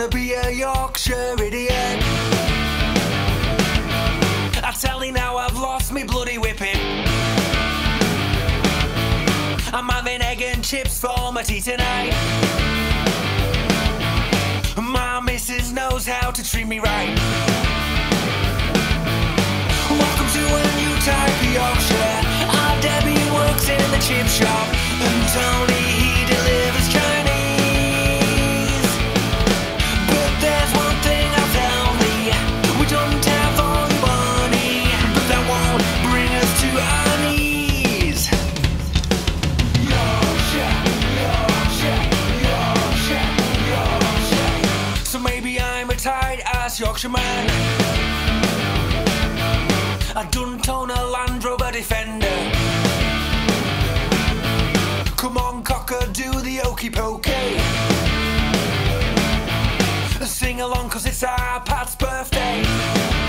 wanna be a Yorkshire idiot. I tell you now, I've lost me bloody whipping. I'm having egg and chips for my tea tonight. My missus knows how to treat me right. Welcome to a new type ass Yorkshire man. A Land Rover Defender. Come on, cocker, do the okey pokey. Sing along, cause it's our Pat's birthday.